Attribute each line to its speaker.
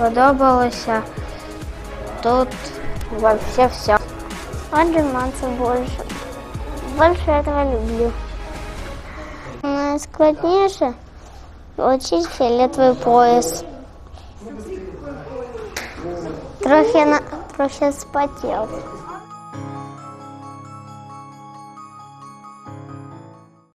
Speaker 1: сподобалося тут вообще все. Отжиматься больше. Больше этого люблю. Найскладніше учить фіолетовий пояс. Трохи, на... трохи спотів.